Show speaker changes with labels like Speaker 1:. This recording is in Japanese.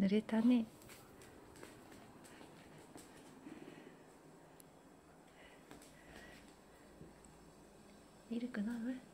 Speaker 1: 濡れたね。ミルク飲む？